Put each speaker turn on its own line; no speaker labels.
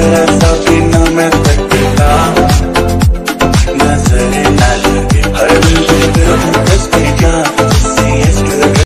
será hasta el final me